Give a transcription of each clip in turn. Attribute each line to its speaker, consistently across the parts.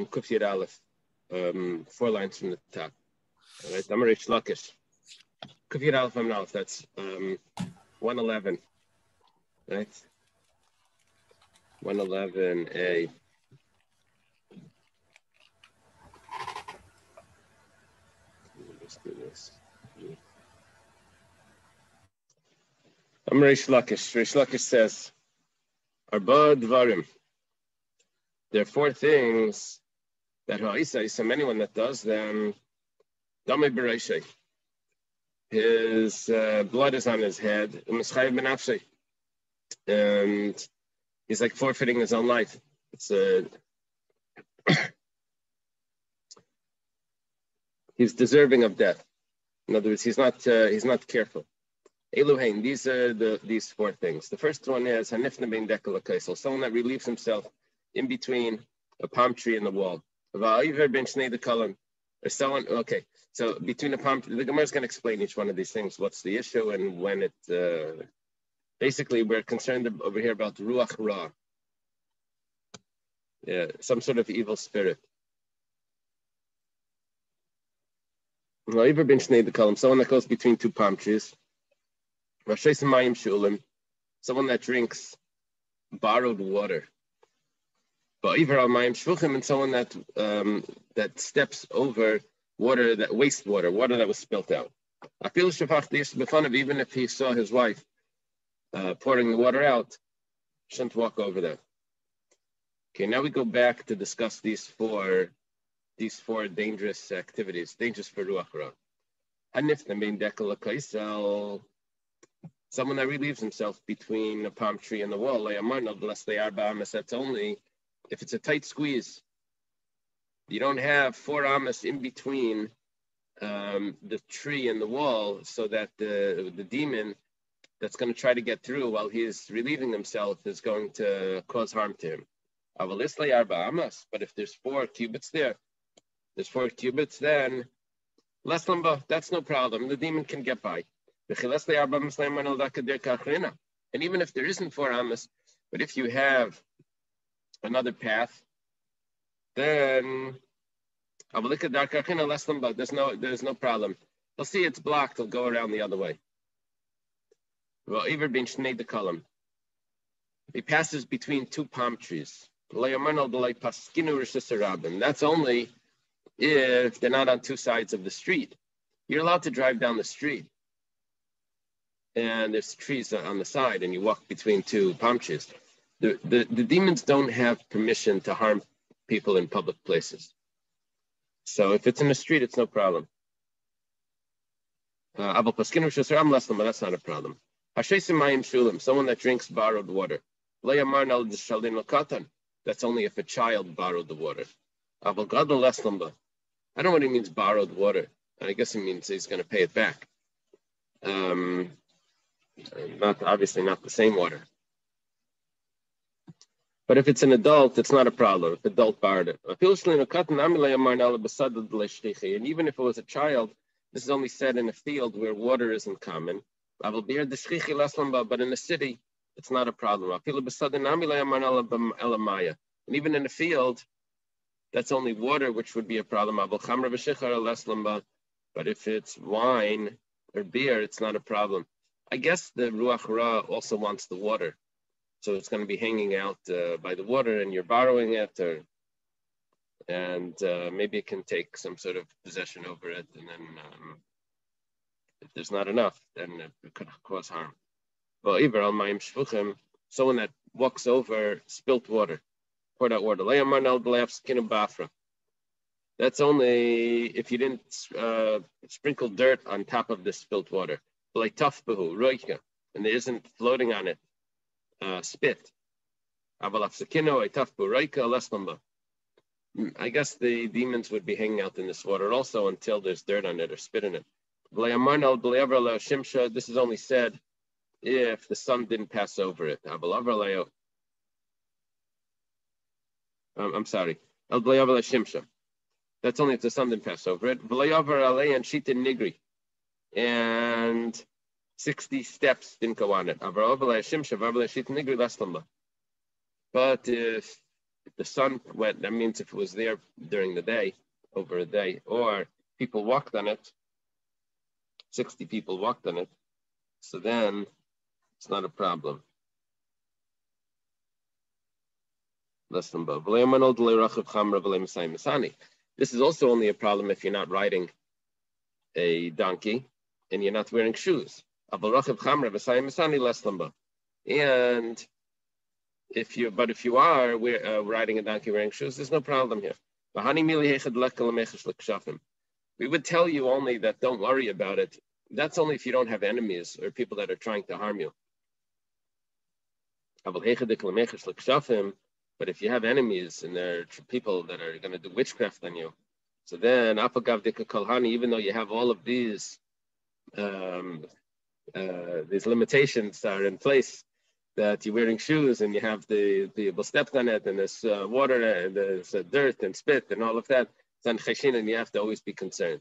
Speaker 1: Kufir Aleph, um, four lines from the top. All right, Amarish Lakish. Kufir Aleph Aleph, that's um, 111. Right? 111A. Let's do this. Amarish Lakish. Rish Lakish says, Arba Dvarim. There are four things that Ha'isa, so anyone that does them, Dame Bereshe. His uh, blood is on his head, and he's like forfeiting his own life. It's a he's deserving of death. In other words, he's not uh, he's not careful. Eluhain, these are the these four things. The first one is Hanifna Dekalakaisel, someone that relieves himself in between a palm tree and the wall. Okay, so between the palm the Gemara is going to explain each one of these things. What's the issue and when it, uh, basically, we're concerned over here about Ruach Ra. Yeah, some sort of evil spirit. Someone that goes between two palm trees someone that drinks borrowed water. But even mayim shvuchim and someone that um, that steps over water that wastewater, water that was spilt out. Feel shafach even if he saw his wife uh, pouring the water out, shouldn't walk over there. Okay, now we go back to discuss these four these four dangerous activities, dangerous for ruach ra. Hanifna main dekel someone that relieves himself between a palm tree and the wall, unless they are ba'amas, only if it's a tight squeeze. You don't have four amas in between um, the tree and the wall so that the, the demon that's going to try to get through while he's relieving himself is going to cause harm to him. But if there's four cubits there, there's four cubits, then less lumba, that's no problem. The demon can get by. And even if there isn't four amas, but if you have another path, then them, but there's no there's no problem. They'll see it's blocked, they'll go around the other way. Well, Iver bin Shnei the column. He passes between two palm trees. That's only if they're not on two sides of the street. You're allowed to drive down the street and there's trees on the side and you walk between two palm trees. The, the, the demons don't have permission to harm people in public places. So if it's in the street, it's no problem. Uh, that's not a problem. Someone that drinks borrowed water. That's only if a child borrowed the water. I don't know what he means borrowed water. I guess he means he's going to pay it back. Um, not obviously not the same water. But if it's an adult, it's not a problem. If adult borrowed it. And even if it was a child, this is only said in a field where water isn't common. But in a city, it's not a problem. And even in a field, that's only water, which would be a problem. But if it's wine or beer, it's not a problem. I guess the Ruach Ra also wants the water. So it's going to be hanging out uh, by the water and you're borrowing it or and uh, maybe it can take some sort of possession over it and then um, if there's not enough then it could cause harm. Someone that walks over spilt water, poured out water. That's only if you didn't uh, sprinkle dirt on top of the spilt water like roika, and there isn't floating on it spit. Hmm, I guess the demons would be hanging out in this water also until there's dirt on it or spit in it. This is only said if the sun didn't pass over it. Um, I'm sorry. That's only if the sun didn't pass over it and 60 steps didn't go on it. But if the sun went, that means if it was there during the day, over a day, or people walked on it, 60 people walked on it, so then it's not a problem. This is also only a problem if you're not riding a donkey and you're not wearing shoes. And if you, but if you are uh, riding a donkey wearing shoes, there's no problem here. We would tell you only that don't worry about it. That's only if you don't have enemies or people that are trying to harm you. But if you have enemies and there are people that are going to do witchcraft on you, so then even though you have all of these um, uh, these limitations are in place, that you're wearing shoes and you have the people stepped on it and there's uh, water and there's uh, dirt and spit and all of that. On and you have to always be concerned.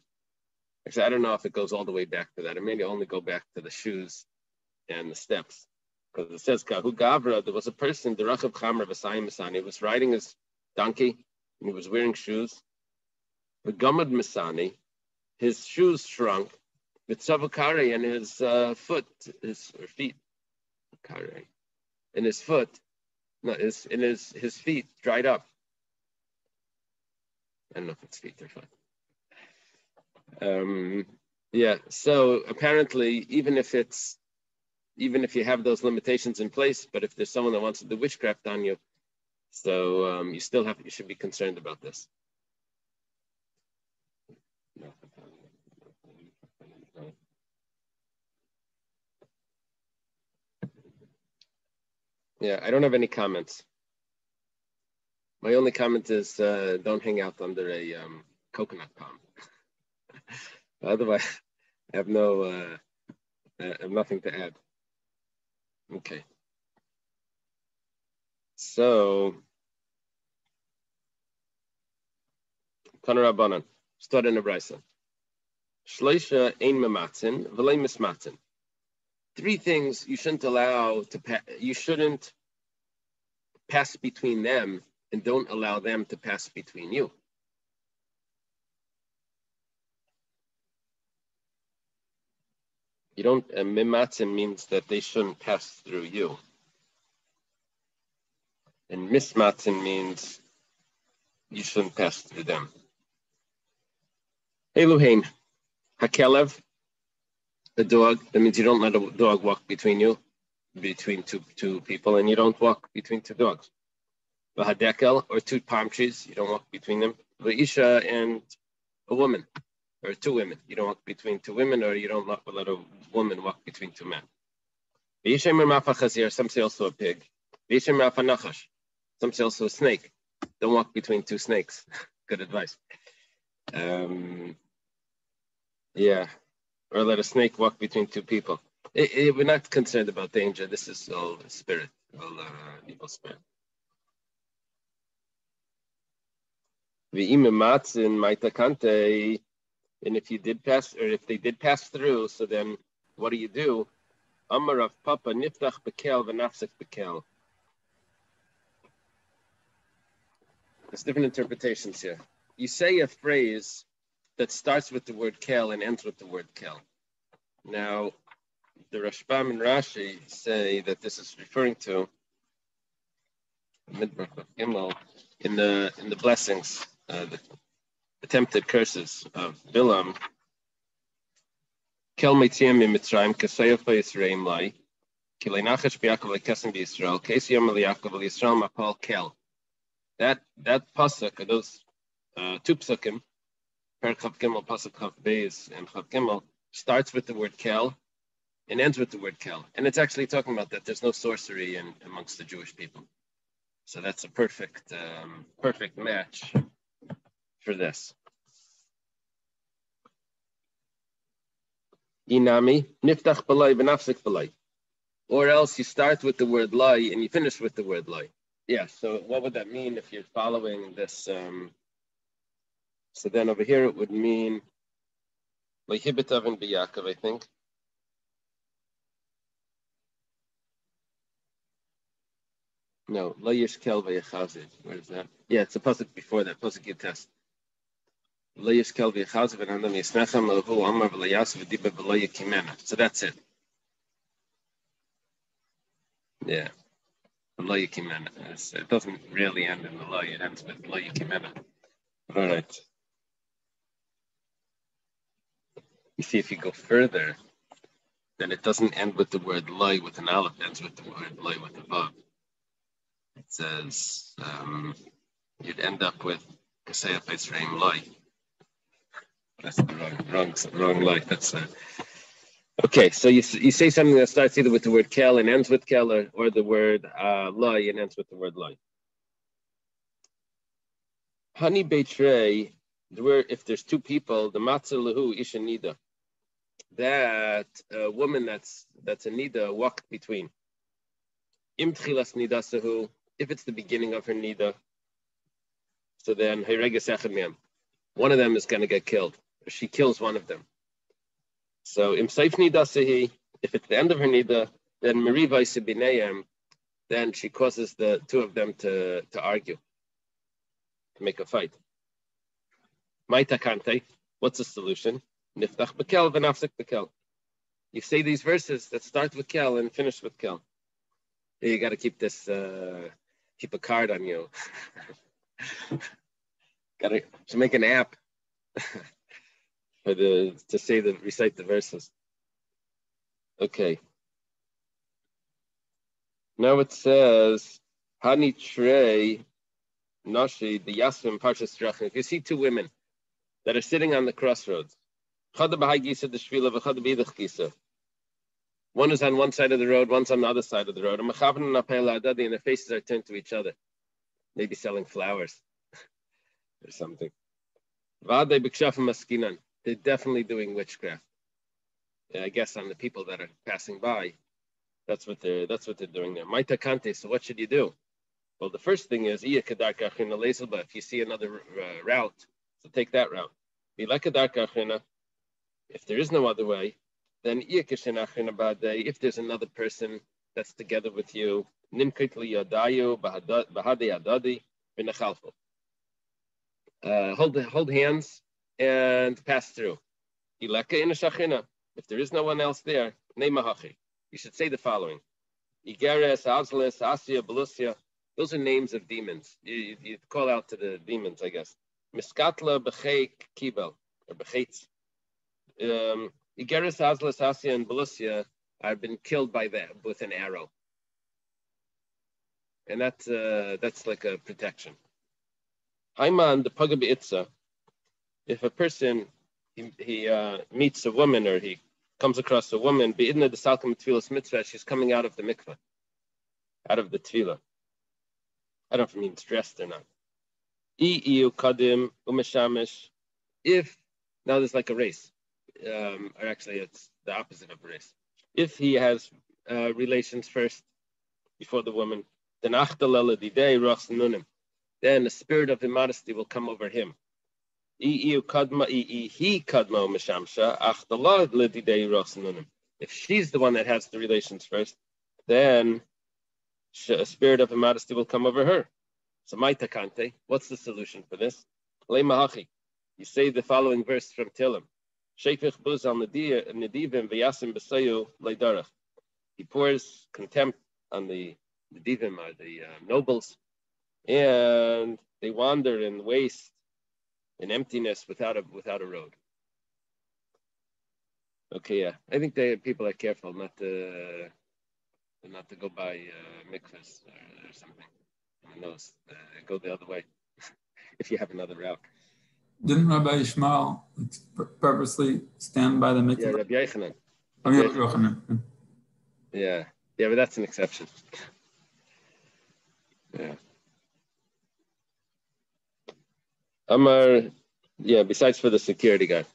Speaker 1: Actually, I don't know if it goes all the way back to that. It may only go back to the shoes and the steps. Because it says, Kahu Gavra, there was a person, the Rachav Chamra Vasai he was riding his donkey and he was wearing shoes. The Gamad Masani, his shoes shrunk, with Savakari and his uh, foot, his feet, Kare, in his foot, no, his, in his, his feet dried up. I don't know if it's feet or foot. Um, yeah, so apparently, even if it's even if you have those limitations in place, but if there's someone that wants to do witchcraft on you, so um, you still have you should be concerned about this. Yeah, I don't have any comments. My only comment is uh, don't hang out under a um, coconut palm. Otherwise, I have no, uh, I have nothing to add. Okay. So, Tanarabanan, start in a brisa. Shleisha ein mematzin, v'lei mismatzin. Three things you shouldn't allow to pass, you shouldn't pass between them and don't allow them to pass between you. You don't, uh, mimatzin means that they shouldn't pass through you. And mismatzin means you shouldn't pass through them. Hey, Eluhain, hakelev, the dog, that means you don't let a dog walk between you, between two, two people, and you don't walk between two dogs. Vahadekel, or two palm trees, you don't walk between them. Vaisha and a woman or two women. You don't walk between two women, or you don't let a woman walk between two men. Some say also a pig. Some say also a snake. Don't walk between two snakes. Good advice. Um, yeah, or let a snake walk between two people. It, it, we're not concerned about danger. This is all spirit, all uh, evil spirit. And if you did pass, or if they did pass through, so then what do you do? Amar Rav Papa niftach bekel v'nafsik bekel. There's different interpretations here. You say a phrase that starts with the word kel and ends with the word kel. Now, the Rashbam and Rashi say that this is referring to in the in the blessings, uh, the attempted curses of Bilam, Kel Mitziam in Mitzrayim, Kaseyaf Yisraim Lai, Kilei Nachash B'Yakov Lekesem B'Yisrael, Kesiyam L'Yakov L'Yisrael Mapal Kel. That that pasuk, those uh, two pasukim, Chav Gimel, pasuk Chav Beis, and Chav Gimel, starts with the word Kel and ends with the word Kel, and it's actually talking about that there's no sorcery in amongst the Jewish people. So that's a perfect um, perfect match for this. Inami, niftach balai v'nafsik balai. Or else you start with the word lie and you finish with the word lie. Yeah, so what would that mean if you're following this? Um, so then over here it would mean Lehibitav and Biyakov, I think. No, lo yishkel. Where is that? Yeah, it's a pasuk before that. Pasuk Yites. Lo yishkel v'yachaziv v'nandam yismechem lehu amar v'layasu v'diba v'lo. So that's it. Yeah. Lo. It doesn't really end in the lo. It ends with lo. All right. You see, if you go further, then it doesn't end with the word loy with an aleph, it ends with the word loy with a vav. It says um, you'd end up with Kasea Petzreim loy. That's the wrong, wrong, wrong loy. That's uh, okay. So you, you say something that starts either with the word kel and ends with kel, or, the word uh, loy and ends with the word loy. Honey betray, where if there's two people, the matzah lahu isha nida that a woman that's that's a nida walked between. Im tchilas nidasahu, if it's the beginning of her nida, so then one of them is going to get killed. She kills one of them. So im saif nidasahi, if it's the end of her nida, then meriva isibinayim, then she causes the two of them to, to argue, to make a fight. Maita kante, what's the solution? Niftach bekel v'nafsik bekel. You say these verses that start with kel and finish with kel. You got to keep this, uh, keep a card on you. got to make an app for the to say the recite the verses. Okay. Now it says Hani Trey Nashi the Yasvim Parshas If you see two women that are sitting on the crossroads, one is on one side of the road, one's on the other side of the road. And their faces are turned to each other. Maybe selling flowers or something. They're definitely doing witchcraft. I guess on the people that are passing by. That's what they're that's what they're doing there. So what should you do? Well, the first thing is if you see another uh, route, so take that route. If there is no other way, then if there's another person that's together with you, uh, hold hold hands and pass through. If there is no one else there, you should say the following. Igeres, Azlis, Asya, Belusia, those are names of demons. You, you, you, call out to the demons, I guess. Miskatla b'cheik kibel, or b'cheitz um, Igeris Azlas Asya and Belusia have been killed by that with an arrow. And that's uh, that's like a protection. Haiman the Pagabi Itza, if a person he, he uh, meets a woman or he comes across a woman, Beidna the Salkam Tfilas Mitzvah, she's coming out of the mikveh, out of the tefillah. I don't know if it means dressed or not. If now there's like a race um, or actually it's the opposite of race. If he has uh, relations first before the woman, then nunim, then the spirit of immodesty will come over him. If she's the one that has the relations first, then a spirit of immodesty will come over her. So what's the solution for this? You say the following verse from Tilim. Buz al v'yasim. He pours contempt on the nedivim, or the uh, nobles, and they wander in waste, in emptiness, without a without a road. Okay, yeah, I think they people are careful not to not to go by uh, mikvahs or, or something. Who knows? Uh, go the other way if you have another route.
Speaker 2: Didn't Rabbi Ishmael purposely stand by the mikvah?
Speaker 1: Yeah, Rabbi Yechanan.
Speaker 2: Yeah, Rabbi Yochanan.
Speaker 1: Yeah, yeah, but that's an exception. yeah. Amar, yeah. Besides for the security guard,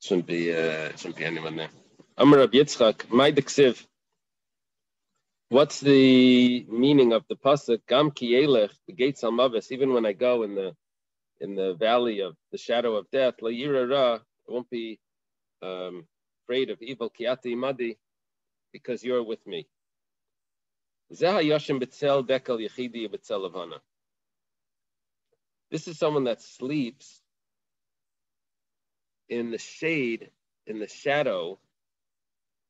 Speaker 1: shouldn't be uh, shouldn't be anyone there. Amar Rabbi Yitzchak, my diksiv. What's the meaning of the pasuk? Gam ki the gates al mavis. Even when I go in the in the valley of the shadow of death, la yirara, won't be um, afraid of evil kiati madi, because you're with me. This is someone that sleeps in the shade, in the shadow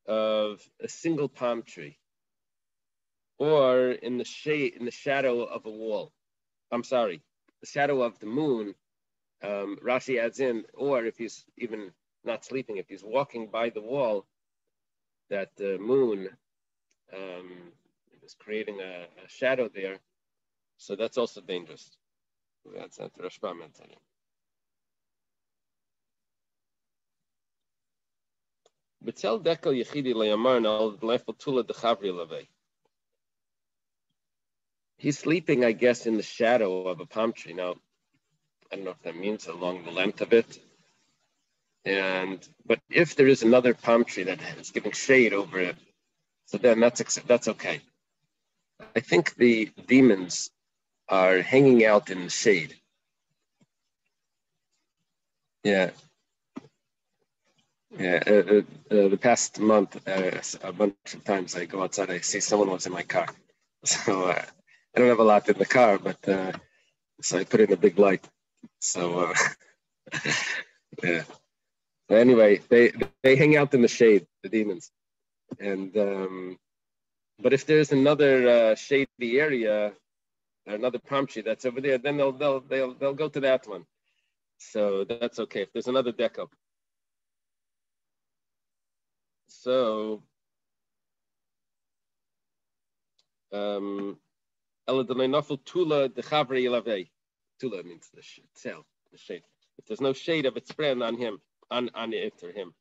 Speaker 1: of a single palm tree, or in the shade, in the shadow of a wall. I'm sorry, the shadow of the moon. Um, Rashi adds in, or if he's even not sleeping, if he's walking by the wall, that the moon um, is creating a, a, shadow there, so that's also dangerous. That's not Rashba mentioning. B'tzel dekel yechidi le'yamarna lefel tula dechavri levei. He's sleeping, I guess, in the shadow of a palm tree. Now, I don't know if that means along the length of it. And but if there is another palm tree that is giving shade over it, so then that's that's okay. I think the demons are hanging out in the shade. Yeah, yeah, uh, uh, uh, the past month, uh, a bunch of times I go outside, I see someone was in my car. So uh, I don't have a lot in the car, but uh, so I put in a big light. So yeah. But anyway, they they hang out in the shade, the demons, and um, but if there's another shady area, another palm tree that's over there, then they'll they'll they'll they'll go to that one. So that's okay. If there's another deco. So, um, Tula the Chavre Tula means the tail, the shade. If there's no shade of its spread on him, on on it or him.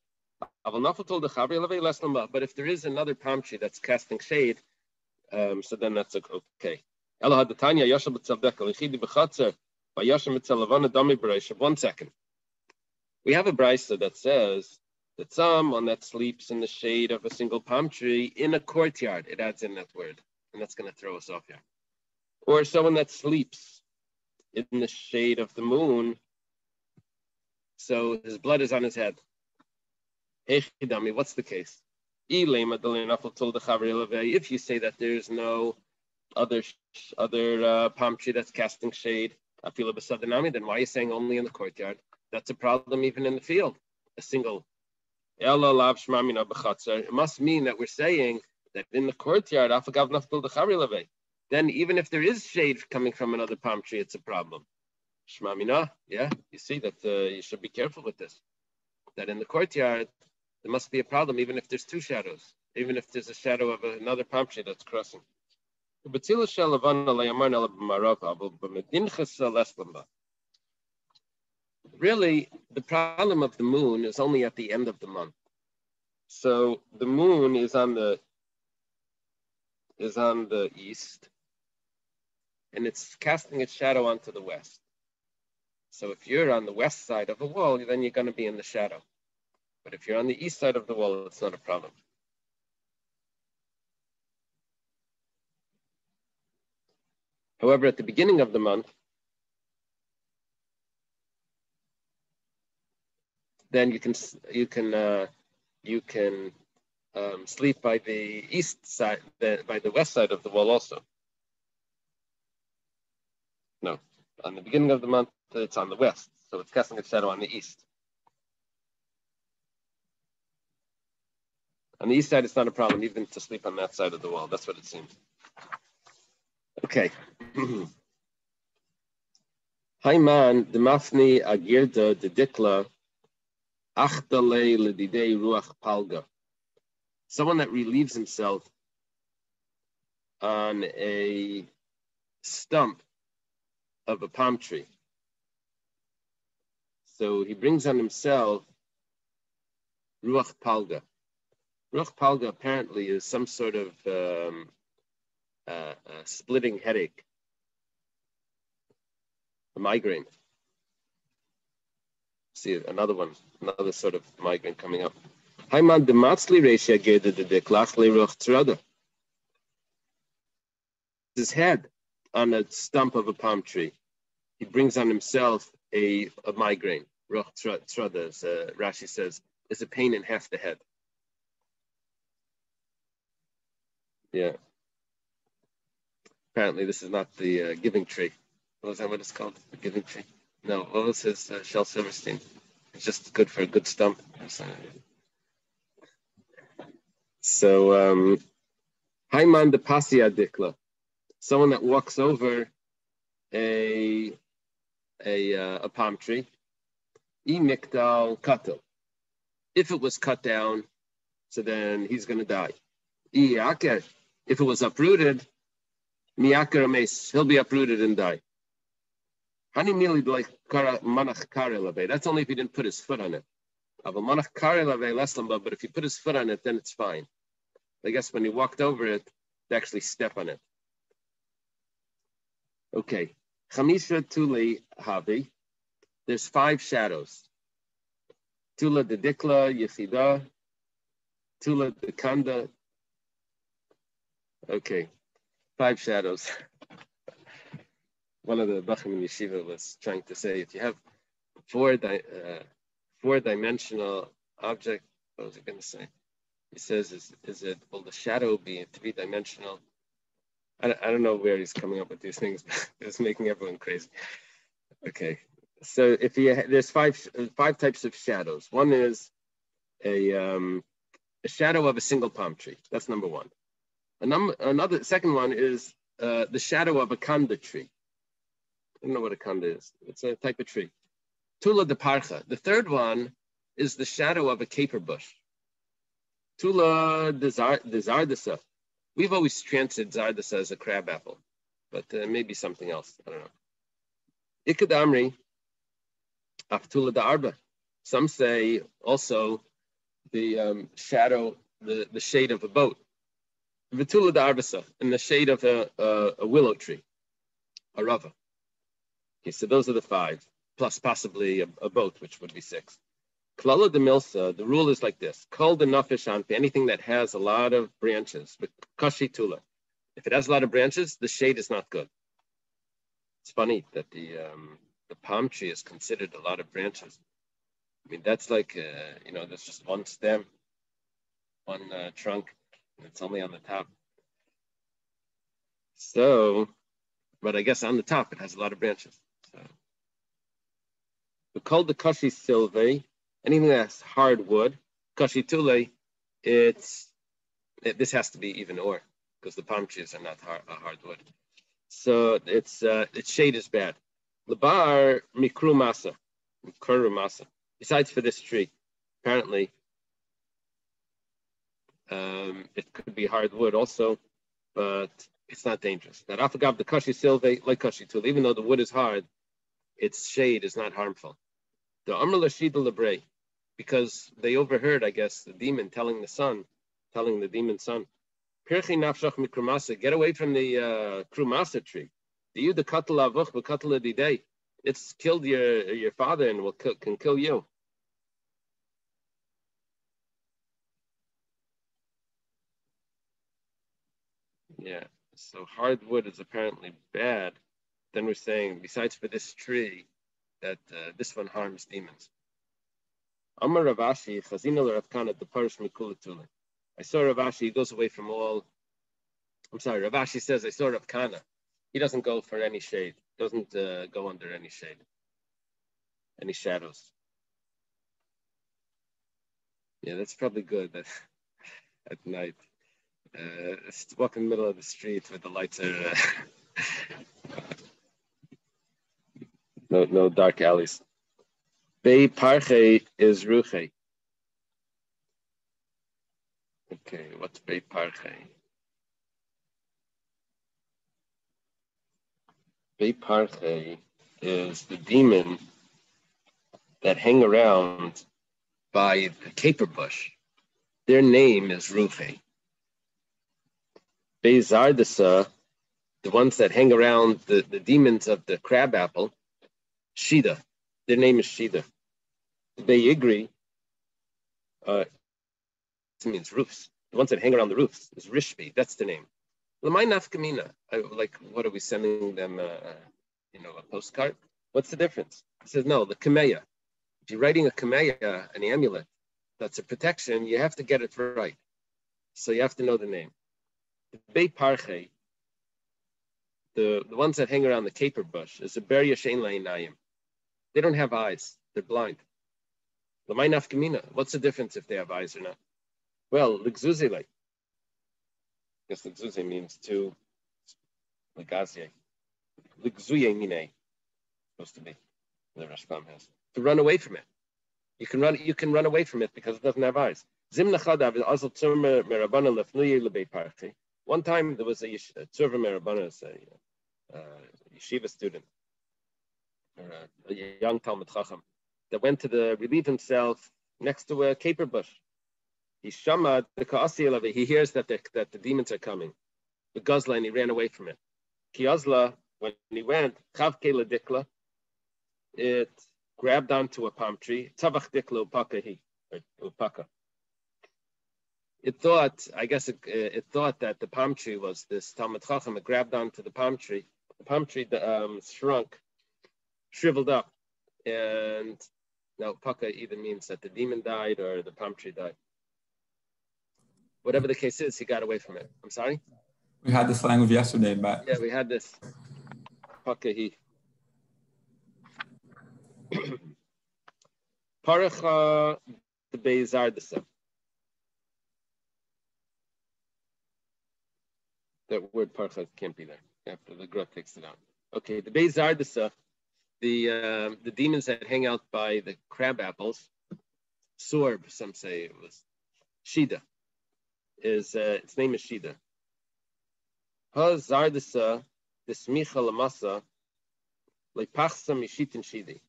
Speaker 1: But if there is another palm tree that's casting shade, um, so then that's okay. One second. We have a brisa that says that someone that sleeps in the shade of a single palm tree in a courtyard, it adds in that word, and that's going to throw us off here. Or someone that sleeps in the shade of the moon, so his blood is on his head. Hey, What's the case? If you say that there's no other other uh, palm tree that's casting shade, then why are you saying only in the courtyard? That's a problem even in the field. A single it must mean that we're saying that in the courtyard, then even if there is shade coming from another palm tree, it's a problem. Shmamina, yeah, you see that uh, you should be careful with this. That in the courtyard, there must be a problem, even if there's two shadows, even if there's a shadow of another palm tree that's crossing. Really, the problem of the moon is only at the end of the month. So the moon is on the is on the east, and it's casting its shadow onto the west. So if you're on the west side of a wall, then you're going to be in the shadow. But if you're on the east side of the wall, it's not a problem. However, at the beginning of the month, then you can you can uh, you can um, sleep by the east side, by the west side of the wall also. No, on the beginning of the month, it's on the west, so it's casting its shadow on the east. On the east side, it's not a problem even to sleep on that side of the wall. That's what it seems. Okay. The Mafni, Agirda, the Dikla, palga. Someone that relieves himself on a stump of a palm tree. So he brings on himself ruach palga. Ruach palga apparently is some sort of um, uh, splitting headache, a migraine. See another one, another sort of migraine coming up. Haiman dematzli reisha geda de deklach leruch tzrada. His head on a stump of a palm tree. He brings on himself a, a migraine. Ruch tzrada, as uh, Rashi says, is a pain in half the head. Yeah. Apparently, this is not the uh, giving tree. Was that? What it's called? The giving tree? No. What was his uh, Shel Silverstein? It's just good for a good stump. So, um, Haiman de Pasia Dikla, someone that walks over a a, uh, a palm tree. E mikdal katel. If it was cut down, so then he's going to die. E if it was uprooted, miakar ames, he'll be uprooted and die. Hani mili manach That's only if he didn't put his foot on it. But if you put his foot on it, then it's fine. I guess when he walked over it, to actually step on it. Okay. Chamisha Tuli Havi. There's five shadows. Tula de Dikla, Yechida, Tula de Kanda. Okay. Five shadows. One of the Bachim Yeshiva was trying to say if you have four, di- uh, four dimensional object, what was it going to say? He says, is, is it, will the shadow be three dimensional? I, I don't know where he's coming up with these things, but it's making everyone crazy. Okay, so if you there's five five types of shadows. One is a um, a shadow of a single palm tree. That's number one. A number, another second one is uh, the shadow of a kanda tree. I don't know what a kanda is. It's a type of tree. Tula de parcha. The third one is the shadow of a caper bush. Tula de zardasa. We've always translated Zardas as a crab apple, but uh, maybe something else. I don't know. Ikad Amri, Aftula da Arba. Some say also the um, shadow, the, the shade of a boat. Vitula da Arbasa, in the shade of a, a, a willow tree, a rava. Okay, so those are the five, plus possibly a, a boat, which would be six. Klala de Milsa, the rule is like this. Kol de nafish anything that has a lot of branches, but kashi tula. If it has a lot of branches, the shade is not good. It's funny that the um, the palm tree is considered a lot of branches. I mean, that's like, uh, you know, there's just one stem, one uh, trunk, and it's only on the top. So, but I guess on the top it has a lot of branches. So, we call the kashi silve anything that's hard wood, kashitule, it's it, this has to be even ore because the palm trees are not hard, uh, hardwood. So it's uh, its shade is bad. Labar mikru masa, mikru masa. Besides for this tree, apparently um, it could be hardwood also, but it's not dangerous. That afagav the kashi silve like kashi tool, even though the wood is hard, its shade is not harmful. The amr lashid lebrei because they overheard, I guess, the demon telling the son, telling the demon son, Pirchi nafshach mikrumasa, get away from the uh, krumasa tree. The yudakatla avoch, vekatla diday. It's killed your your father and will can kill you. Yeah, so hardwood is apparently bad. Then we're saying, besides for this tree, that uh, this one harms demons. Amar Rav Ashi, Chazina Rav Kahana, the Parish Mikulatulin. I saw Rav Ashi, he goes away from all. I'm sorry, Rav Ashi says, I saw Rav Kahana. He doesn't go for any shade, doesn't uh, go under any shade, any shadows. Yeah, that's probably good that at night. Uh, walk in the middle of the street where the lights are. Uh, no, no dark alleys. Bei Parche is Ruche. Okay, what's Bei Parche? Bei Parche is the demon that hang around by the caper bush. Their name is Ruche. Bei Zardasa, the ones that hang around the, the demons of the crab apple, Shida. Their name is Shida they agree. Uh, means roofs. The ones that hang around the roofs is Rishbi. That's the name. Lamai nafkamina. Like, what are we sending them? Uh, you know, a postcard. What's the difference? He says no. The kameya. If you're writing a kameya, an amulet, that's a protection. You have to get it right. So you have to know the name. The Beit Parche the, the ones that hang around the caper bush is a ber yashen la'inayim. They don't have eyes. They're blind. What's the difference if they have eyes or not? Well, ligzuzile. I guess ligzuze means to ligazie. Ligzuye mine. Eh, supposed to be. The Rashbam has. To run away from it. You can run you can run away from it because it doesn't have eyes. One time there was a tzurva merabana, a uh, yeshiva student, or a, a young Talmud Chacham, that went to the relieve himself next to a caper bush. He shamad the kaasi of it. He hears that the, that the demons are coming. The guzla, and he ran away from it. Kiazla, when he went, chav dikla, it grabbed onto a palm tree. Tavach dikla upaka upaka it thought, I guess it, it, thought that the palm tree was this Talmud Chacham. It grabbed onto the palm tree. The palm tree um, shrunk, shriveled up, and now Paka even means that the demon died or the palm tree died. Whatever the case is, he got away from it. I'm sorry.
Speaker 2: We had this language yesterday, but
Speaker 1: yeah, we had this. Paka he. Paracha the Beizardasa. that word parcha can't be there after the Grot takes it out. Okay, the Beis Zardasa, the uh, the demons that hang out by the crab apples, Sorb, some say it was Shida, is uh, its name is Shida. Ha like Pachsa Mishitin Shidi.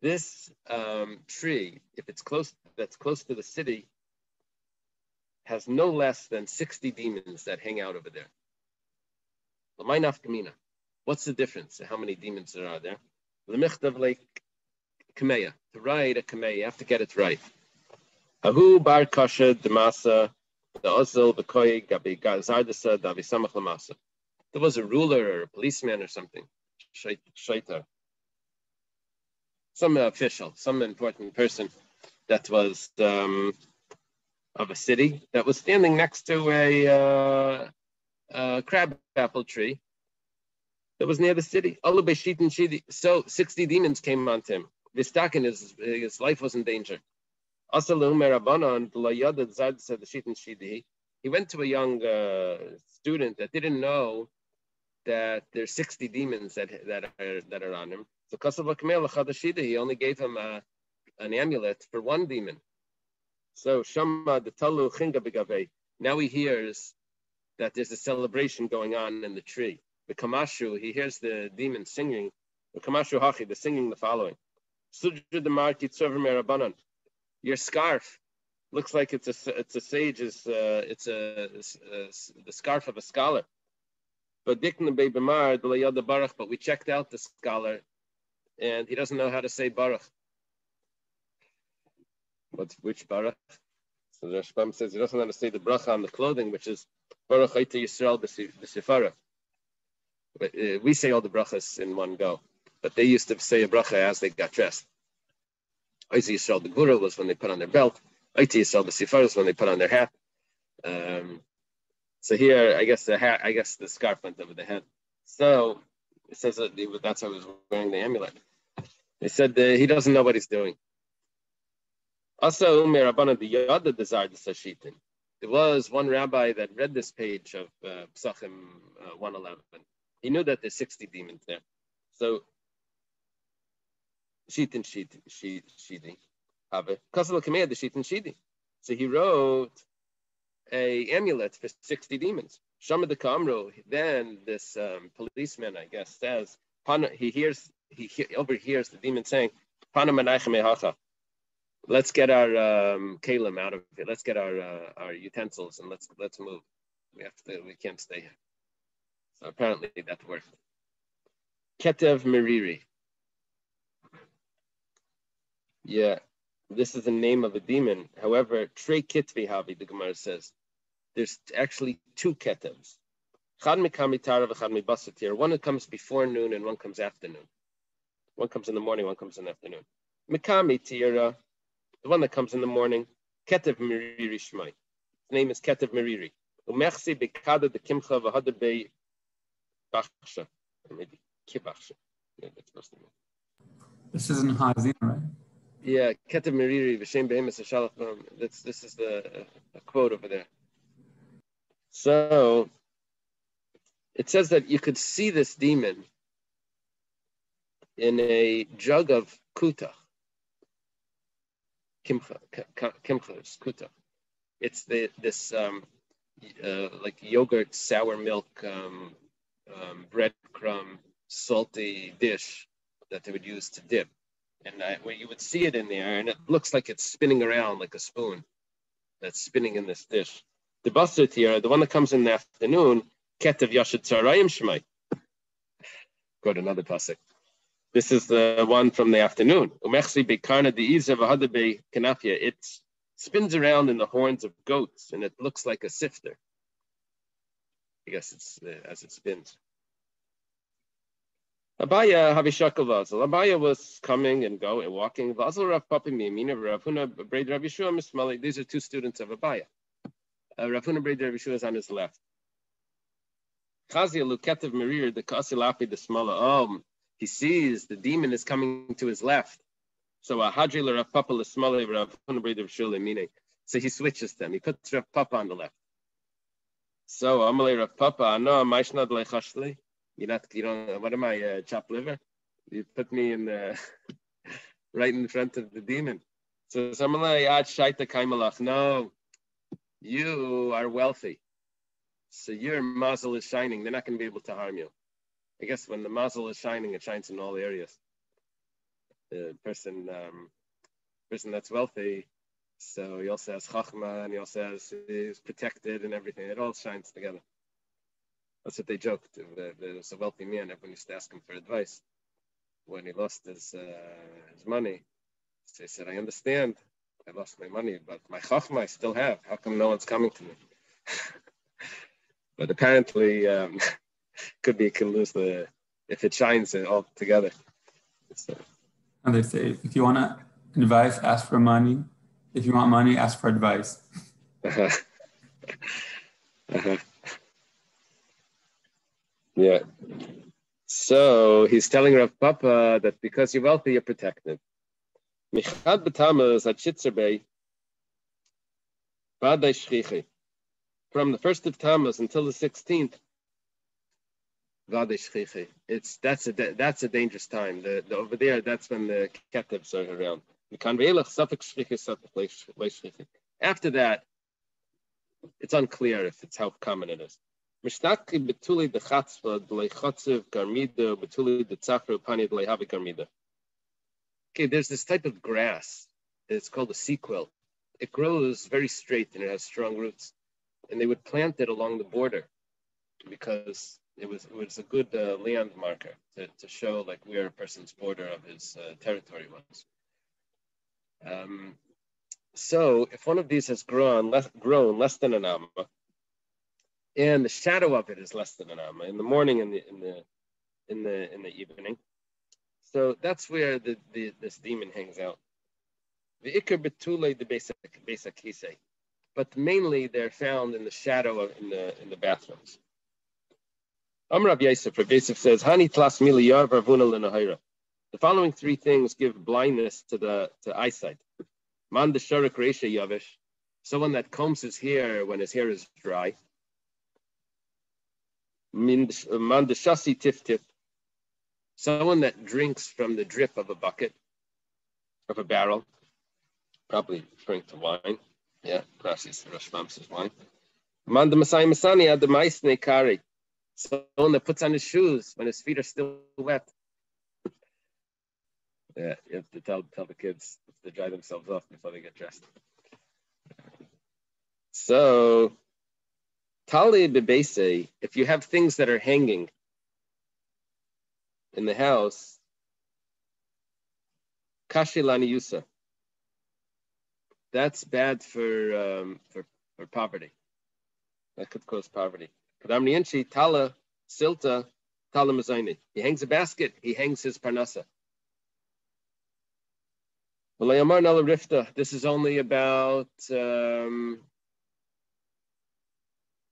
Speaker 1: This um, tree, if it's close, that's close to the city, has no less than 60 demons that hang out over there. What's the difference? How many demons there are there? like kameya. To write a kameya, you have to get it right. Ahu bar kasha demasa the ozil v'koy gabi gazardasa davi samach lamasa. There was a ruler or a policeman or something. Shaitar. Some official, some important person that was um, of a city that was standing next to a, uh, a crab apple tree that was near the city. So 60 demons came onto him. Vistakin, his, his life was in danger. He went to a young uh, student that didn't know that there's 60 demons that that are that are on him. So he only gave him a, an amulet for one demon. So the Now he hears that there's a celebration going on in the tree. The Kamashu, he hears the demon singing. The Kamashu Hachi, the singing the following. Your scarf looks like it's a it's a sage's uh, it's a, a, a, the scarf of a scholar. But but we checked out the scholar, and he doesn't know how to say Baruch. What's which baruch? So the Rashbam says he doesn't understand the bracha on the clothing, which is baruch Yisrael b'sifara. Uh, we say all the brachas in one go, but they used to say a bracha as they got dressed. Haita Yisrael the guru was when they put on their belt. Haita Yisrael b'sifara is when they put on their hat. Um, so here, I guess the hat, I guess the scarf went over the head. So it says that that's how he was wearing the amulet. They said he doesn't know what he's doing. Also, Umar Rabbanah the Yada desired the Sashitin. There was one rabbi that read this page of uh, Psachim uh, 111. He knew that there's 60 demons there. So, Shidi, Shidi, Have Kasala Kameh the Shitin Shidi. So he wrote a amulet for 60 demons. Shama the Kamro, then this um, policeman, I guess, says, he hears, he overhears the demon saying, let's get our um, kalim out of it. Let's get our uh, our utensils and let's let's move. We have to. We can't stay here. So apparently that worked. Ketev Meriri. Yeah, this is the name of a demon. However, Trey Kitvi Havi, the Gemara says, there's actually two ketevs. One that comes before noon and one comes after noon. One comes in the morning, one comes in the afternoon. Mikami Tira, the one that comes in the morning, Ketev Meriri Shmai. His name is Ketev Meriri. Umechsi bekada the kimcha be Bachsha, or maybe Kibachsha. Yeah, that's supposed to.
Speaker 2: This isn't Hazina, right?
Speaker 1: Yeah, Ketev Meriri, V'Shem Behemis Shalachim. That's this is the a quote over there. So it says that you could see this demon in a jug of kuta. Kimcha, kimcha, kuta. It's the this um, uh, like yogurt, sour milk, um, um, breadcrumb, salty dish that they would use to dip. And I, where you would see it in there, and it looks like it's spinning around like a spoon that's spinning in this dish. The bastard here, the one that comes in the afternoon, ketev yashid tzarayim shemai. To another pasuk. This is the one from the afternoon. Umechsi bekarna deiza v'hadabe kanafia. It spins around in the horns of goats, and it looks like a sifter. I guess it's uh, as it spins. Abaye Havishakal Vazel. Abaye was coming and going, walking. Vazel Rav Papa Mimina Rav Huna Braid Rav Yeshua Mismali. These are two students of Abaye. Uh, Rav Huna Braid Rav Yeshua is on his left. Chazia Luketev Marir, the Kasilapi, the Smala. Oh, he sees the demon is coming to his left. So a Hadri Rav Papa Lismali Rav Huna Braid Rav Yeshua. So he switches them. He puts Rav Papa on the left. So I'm Amalei Rav Papa, no, Maishnad Lechashli. You not, you don't. What am I? Uh, chopped liver? You put me in the right in front of the demon. So like Ad Shaita Kaimalach. No, you are wealthy, so your mazal is shining. They're not going to be able to harm you. I guess when the mazal is shining, it shines in all areas. The person, um, person that's wealthy, so he also has chachma and he also has is protected and everything. It all shines together. That's what they joked. There was a wealthy man. Everyone used to ask him for advice when he lost his uh, his money. So he said, "I understand. I lost my money, but my chachma I still have. How come no one's coming to me?" but apparently, um, could be can lose the if it shines it all together. So.
Speaker 2: And they say, if you want to advice, ask for money. If you want money, ask for advice. Uh-huh.
Speaker 1: Uh-huh. Yeah. So he's telling Rav Papa that because you're wealthy, you're protected. Michad at From the first of Tammuz until the 16th, Vadai It's that's a that's a dangerous time. The, the over there, that's when the captives are around. After that, it's unclear if it's how common it is. Okay, there's this type of grass. It's called a sequel. It grows very straight and it has strong roots. And they would plant it along the border because it was it was a good uh, land marker to, to show like where a person's border of his uh, territory was. Um, so if one of these has grown less, grown less than an amma, and the shadow of it is less than an amma in the morning and the in the in the in the evening. So that's where the, the this demon hangs out. The ikar betule the basic basic kisei, but mainly they're found in the shadow of in the in the bathrooms. Amrav Yosef, Rav Yosef says, Hani tlas mili The following three things give blindness to the to eyesight. Man the yavish, someone that combs his hair when his hair is dry. Mandashasi tif tif, someone that drinks from the drip of a bucket, of a barrel, probably drink to wine. Yeah, Krasi's Rashbam's wine. Manda Masai Masani had the Kari, someone that puts on his shoes when his feet are still wet. Yeah, you have to tell tell the kids to dry themselves off before they get dressed. So Tali bebese, if you have things that are hanging in the house, kashilani yusa. That's bad for um, for for poverty. That could cause poverty. Kadamnienchi tala silta tala mazaini. He hangs a basket. He hangs his parnasa. This is only about um,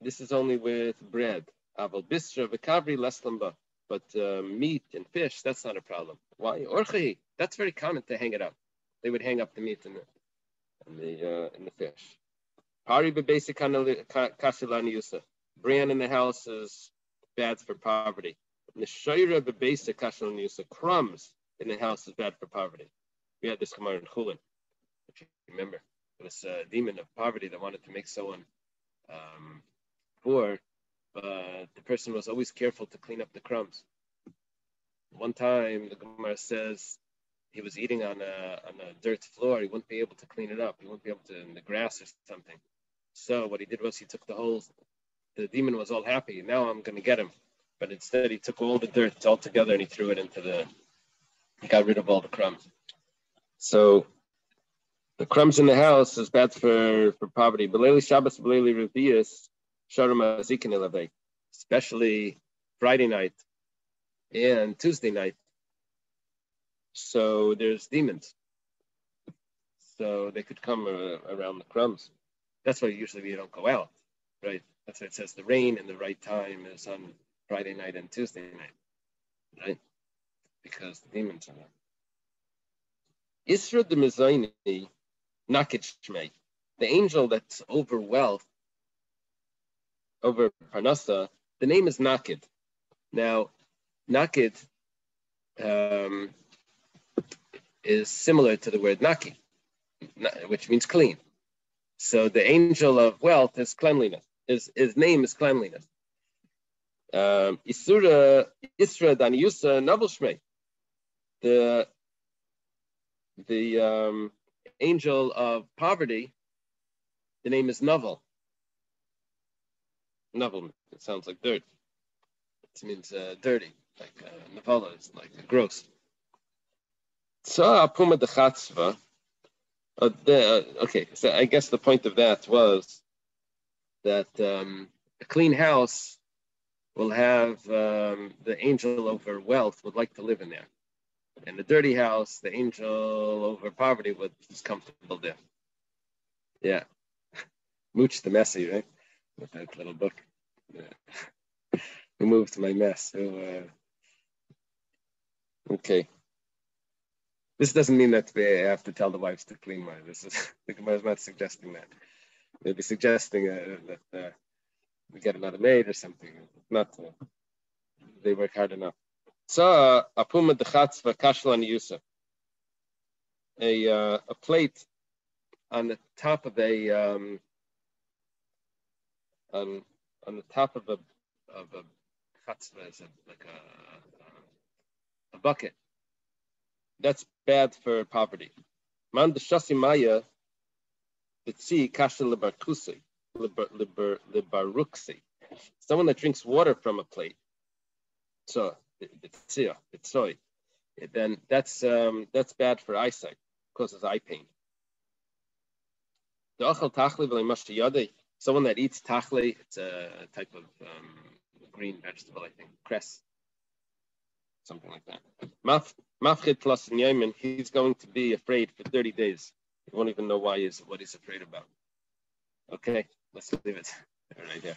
Speaker 1: this is only with bread. Aval bistra v'kavri less. But uh, meat and fish, that's not a problem. Why? That's very common to hang it up. They would hang up the meat and the and the uh, and the fish. Pari basic kasilani yusa. Bran in the house is bad for poverty. Nishaira basic kasilani yusa. Crumbs in the house is bad for poverty. We had this Gemara in Chulin, if you remember. This uh, demon of poverty that wanted to make someone um, poor, but the person was always careful to clean up the crumbs. One time, the Gemara says he was eating on a on a dirt floor. He wouldn't be able to clean it up. He wouldn't be able to in the grass or something. So what he did was he took the whole. The demon was all happy. Now I'm going to get him, but instead he took all the dirt all together and he threw it into the. He got rid of all the crumbs. So the crumbs in the house is bad for for poverty. Shabbos, especially Friday night and Tuesday night so there's demons. So they could come uh, around the crumbs. That's why usually we don't go out, right? That's why it says the rain in the right time is on Friday night and Tuesday night, right? Because the demons are there. Isra de Mizaini, Nakid Shmei, the angel that's over wealth, over Parnasa, the name is Nakid. Now, Nakid um, is similar to the word naki, which means clean. So the angel of wealth is cleanliness. His, his name is cleanliness. Um, Isura Isra Daniusa Navel The the um, angel of poverty, the name is Novel. Novel, it sounds like dirt. It means uh, dirty, like uh, is like gross. So apuma de chatzva. Uh, uh, okay, so I guess the point of that was that um, a clean house will have um, the angel over wealth would like to live in there, and the dirty house, the angel over poverty was comfortable there. Yeah, mooch the messy, right? With that little book. Yeah. Who moved my mess? Who, uh... Okay. This doesn't mean that we have to tell the wives to clean my. This is the Gemara is not suggesting that. Maybe suggesting uh, that uh, we get another maid or something. Not uh, they work hard enough. Uh, apuma dechatzva kashlan yusa. A uh, a plate on the top of a um, on on the top of a of a chatzva is like a, a bucket that's bad for poverty. Man shasi maya b'tzi kasha lebarkusi lebaruksi. Someone that drinks water from a plate. So b'tzia b'tzoi. Then that's um, that's bad for eyesight, causes eye pain. Someone that eats tachle, it's a type of um, green vegetable, I think, cress, something like that. Maf Mafchid plus Yemen, he's going to be afraid for 30 days. He won't even know why he's what he's afraid about. Okay, let's leave it right here.